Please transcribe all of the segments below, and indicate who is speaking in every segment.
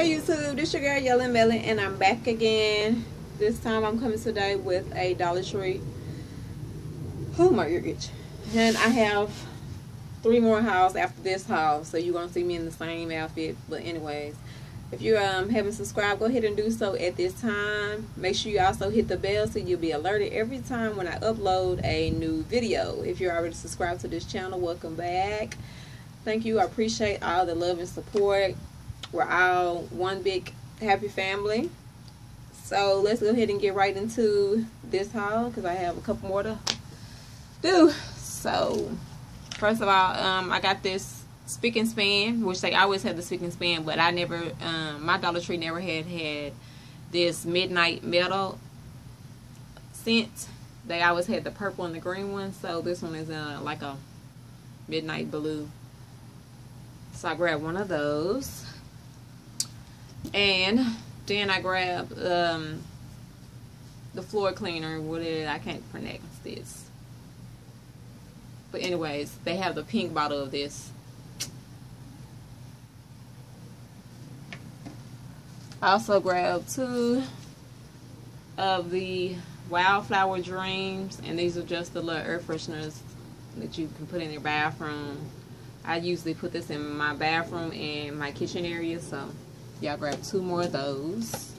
Speaker 1: Hey YouTube, this your girl Yella Melon and I'm back again. This time I'm coming today with a Dollar Tree. Oh my ear itch. And I have three more hauls after this haul, so you're gonna see me in the same outfit. But anyways, if you um haven't subscribed, go ahead and do so at this time. Make sure you also hit the bell so you'll be alerted every time when I upload a new video. If you're already subscribed to this channel, welcome back. Thank you. I appreciate all the love and support. We're all one big happy family. So let's go ahead and get right into this haul because I have a couple more to do. So first of all, um, I got this Spic and Span, which they always have the Spic and Span, but I never, um, my Dollar Tree never had had this midnight metal scent. They always had the purple and the green one, so this one is uh, like a midnight blue. So I grabbed one of those. And then I grabbed um, the floor cleaner. What is it? I can't pronounce this. But anyways, they have the pink bottle of this. I also grabbed two of the Wildflower Dreams. And these are just the little air fresheners that you can put in your bathroom. I usually put this in my bathroom and my kitchen area. So y'all grab two more of those.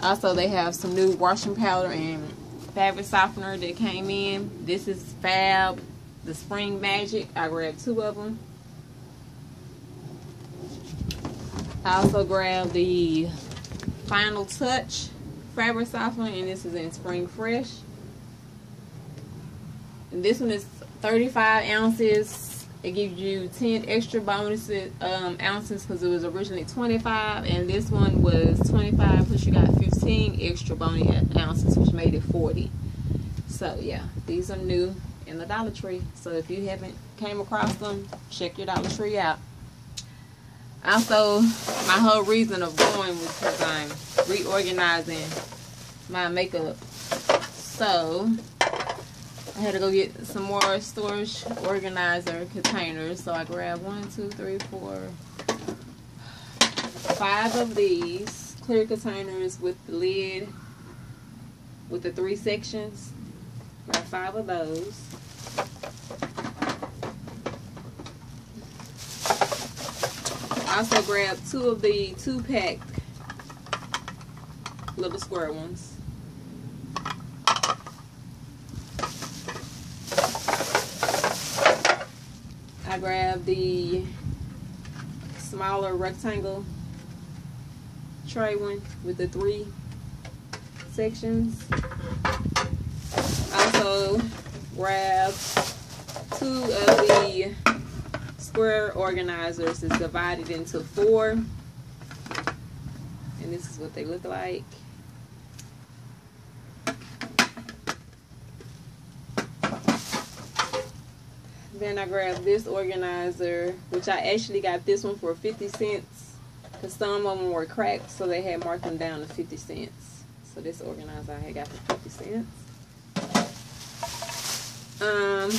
Speaker 1: Also they have some new washing powder and fabric softener that came in. This is fab the spring magic. I grabbed two of them i also grabbed the final touch fabric softener and this is in spring fresh. And this one is 35 ounces it gives you 10 extra bonuses um, ounces because it was originally 25 and this one was 25 plus you got 15 extra bonus ounces which made it 40 so yeah these are new in the Dollar Tree. So if you haven't came across them check your Dollar Tree out. Also my whole reason of going was because I'm reorganizing my makeup. So I had to go get some more storage organizer containers. So I grabbed one, two, three, four, five of these clear containers with the lid with the three sections. Got five of those. I also grabbed two of the two pack little square ones. I grabbed the smaller rectangle tray one with the three sections. Also grab two of the square organizers. It's divided into four. And this is what they look like. Then I grabbed this organizer, which I actually got this one for 50 cents. Because some of them were cracked, so they had marked them down to 50 cents. So this organizer I had got for 50 cents. Um,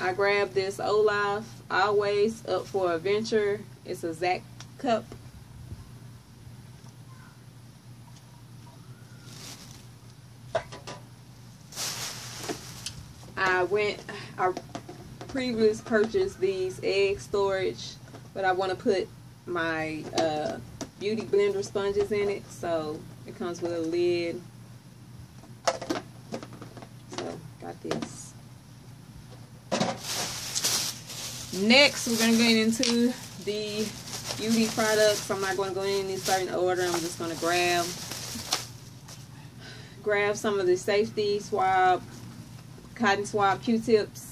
Speaker 1: I grabbed this Olaf Always Up for Adventure. It's a Zak cup. I went, I previous purchased these egg storage, but I want to put my uh, beauty blender sponges in it. So it comes with a lid. So got this. Next, we're going to get into the beauty products. I'm not going to go in any certain order. I'm just going to grab grab some of the safety swab, cotton swab Q-tips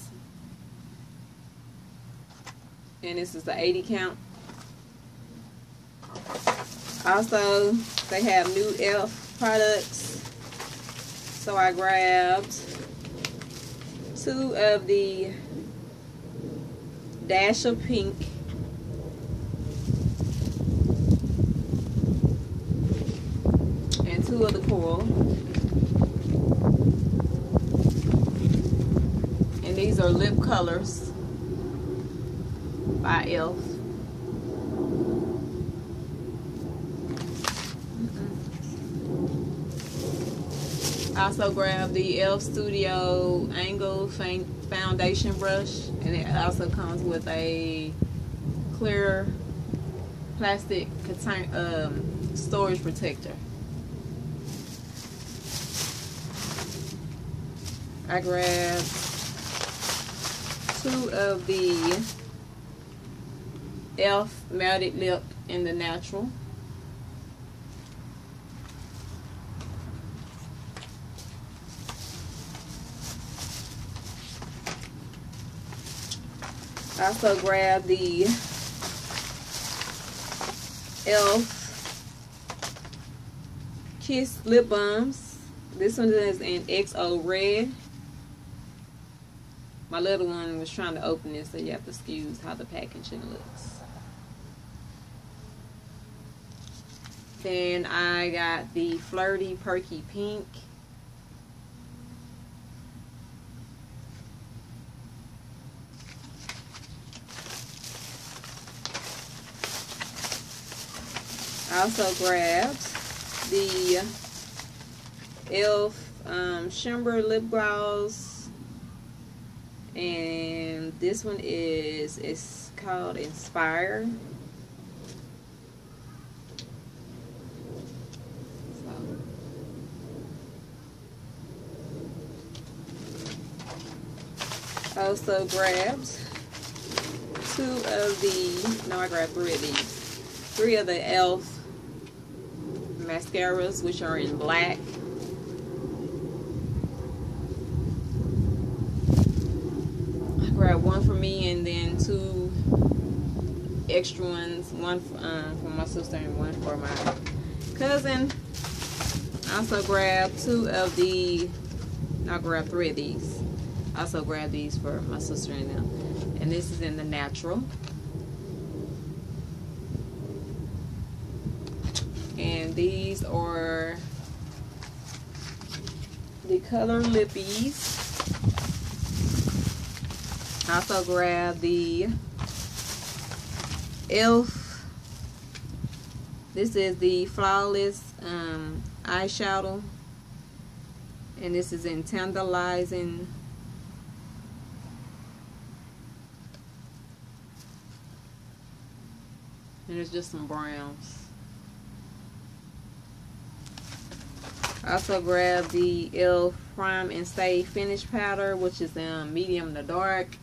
Speaker 1: and this is the 80 count. Also, they have new e.l.f. products. So I grabbed two of the Dash of Pink. And two of the coral. And these are lip colors I elf. Also grabbed the e.l.f. Studio Angle Foundation Brush and it also comes with a clear plastic contain, um, storage protector. I grabbed two of the e.l.f. Melted Lip in the Natural. I also grabbed the e.l.f. Kiss Lip Balms. This one is in XO Red. My little one was trying to open it, so you have to excuse how the packaging looks. Then I got the Flirty Perky Pink. I also grabbed the e.l.f. Um, Shimmer Lip Gloss. And this one is, it's called Inspire. Also grabbed two of the, no I grabbed three of these, three of the e.l.f mascaras, which are in black. I grabbed one for me and then two extra ones, one for, um, for my sister and one for my cousin. I also grabbed two of the, I grabbed three of these. I also grabbed these for my sister and them. And this is in the natural. And these are the color lippies. I also grabbed the e.l.f. This is the Flawless um, eyeshadow. And this is in Tantalizing. And there's just some browns. I also grabbed the e.l.f. Prime and Stay Finish Powder, which is um, medium to dark.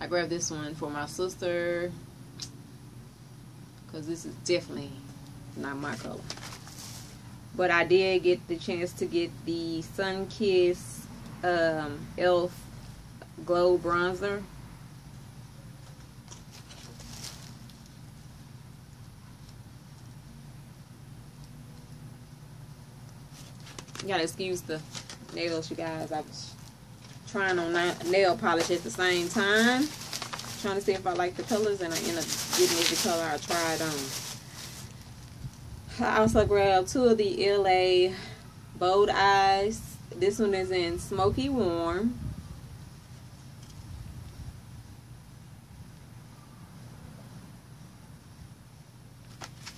Speaker 1: I grabbed this one for my sister because this is definitely not my color. But I did get the chance to get the Sun Kiss um, e.l.f. Glow Bronzer. You gotta excuse the nails, you guys. I was trying on nail polish at the same time. Trying to see if I like the colors and I end up getting the color I tried on. I also grabbed two of the LA Bold Eyes. This one is in Smoky Warm.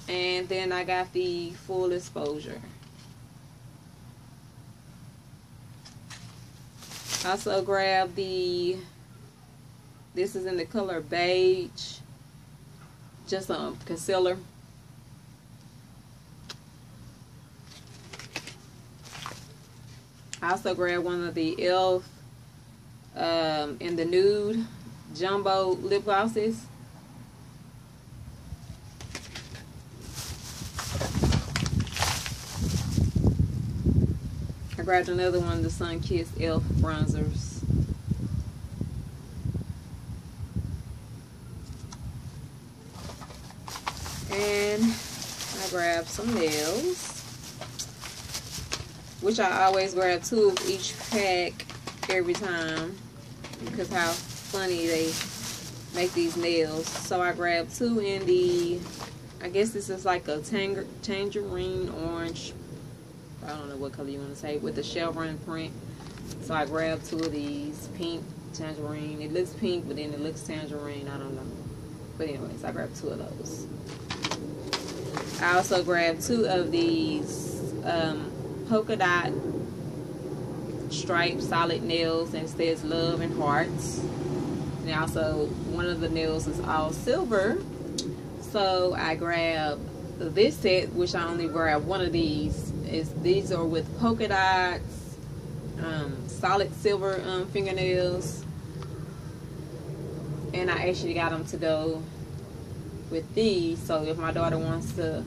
Speaker 1: And then I got the Full Exposure. Also grab the this is in the color beige just a um, concealer I also grabbed one of the e.l.f. Um, in the nude jumbo lip glosses grabbed another one of the Sun Kiss e.l.f. bronzers. And I grabbed some nails. Which I always grab two of each pack every time. Because how funny they make these nails. So I grabbed two in the, I guess this is like a tangerine orange I don't know what color you want to say, with the chevron print. So I grabbed two of these, pink, tangerine. It looks pink, but then it looks tangerine. I don't know. But anyways, I grabbed two of those. I also grabbed two of these um, polka dot striped solid nails and says love and hearts. And also one of the nails is all silver. So I grabbed this set, which I only grabbed one of these. Is these are with polka dots, um, solid silver um, fingernails, and I actually got them to go with these. So if my daughter wants to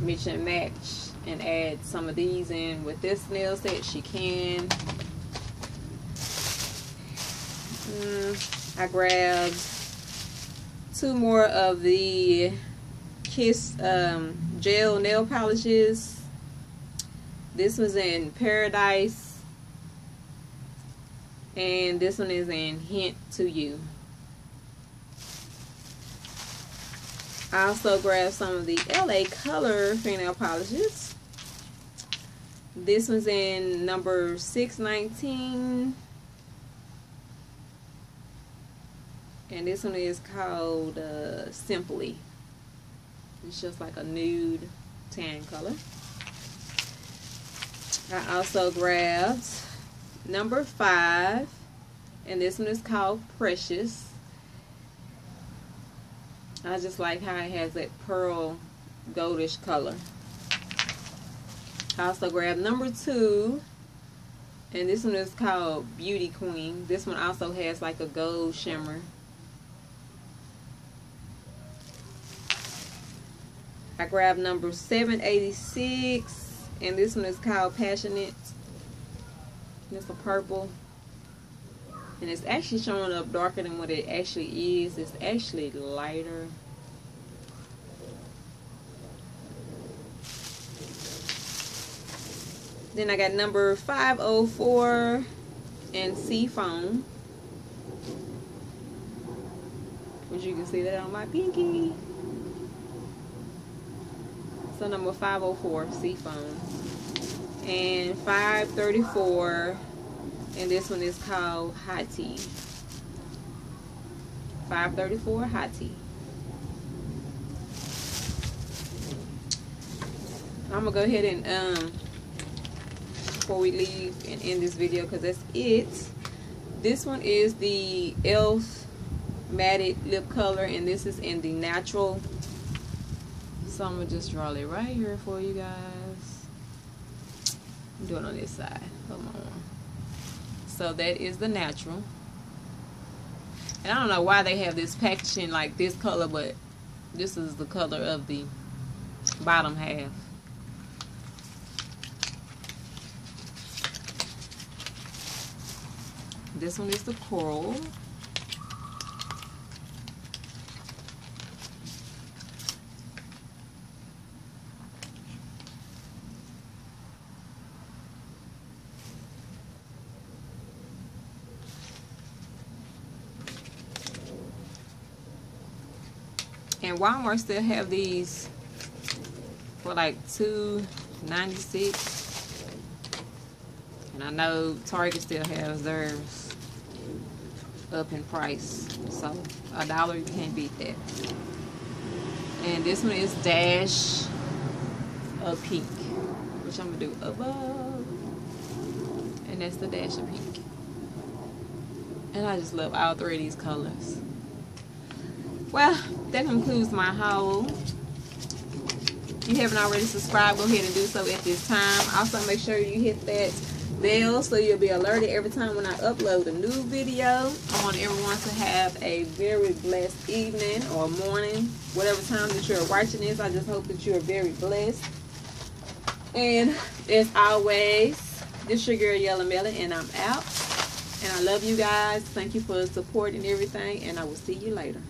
Speaker 1: mix and match and add some of these in with this nail set, she can. Mm, I grabbed two more of the Kiss um, gel nail polishes. This was in Paradise. And this one is in Hint to You. I also grabbed some of the LA Color fingernail polishes. This one's in number 619. And this one is called uh, Simply. It's just like a nude tan color. I also grabbed number five. And this one is called Precious. I just like how it has that pearl goldish color. I also grabbed number two. And this one is called Beauty Queen. This one also has like a gold shimmer. I grabbed number 786. And this one is called Passionate. It's a purple. And it's actually showing up darker than what it actually is. It's actually lighter. Then I got number 504 and Seafoam. Which you can see that on my pinky so number 504 Seafoam and 534 and this one is called Hot Tea. 534 Hot Tea. I'm gonna go ahead and um before we leave and end this video because that's it. This one is the e.l.f. matted lip color and this is in the natural. So I'm gonna just draw it right here for you guys. I'm doing on this side. Come on so that is the natural and I don't know why they have this packaging like this color but this is the color of the bottom half this one is the coral Walmart still have these for like two ninety six, and I know Target still has theirs up in price. So a dollar you can't beat that. And this one is dash of pink which I'm gonna do above. And that's the dash of pink. And I just love all three of these colors well that concludes my haul. If you haven't already subscribed go ahead and do so at this time. Also make sure you hit that bell so you'll be alerted every time when I upload a new video. I want everyone to have a very blessed evening or morning whatever time that you're watching this. I just hope that you are very blessed. And as always this your girl Yella Melon and I'm out. And I love you guys. Thank you for the support and everything and I will see you later